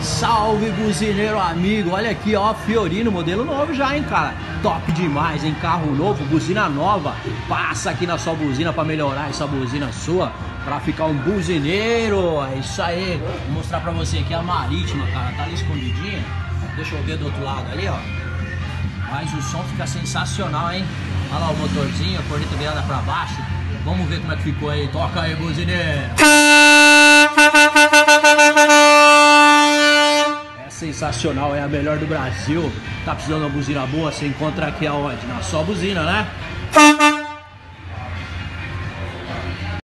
Salve buzineiro amigo, olha aqui ó, Fiorino, modelo novo já hein cara, top demais hein, carro novo, buzina nova, passa aqui na sua buzina para melhorar essa buzina sua, para ficar um buzineiro, é isso aí, vou mostrar para você aqui a marítima cara, tá ali escondidinha, deixa eu ver do outro lado ali ó, mas o som fica sensacional hein, olha lá o motorzinho, a corneta virada para baixo, vamos ver como é que ficou aí, toca aí buzineiro. Sensacional, é a melhor do Brasil. Tá precisando de uma buzina boa? Você encontra aqui aonde? Na só buzina, né?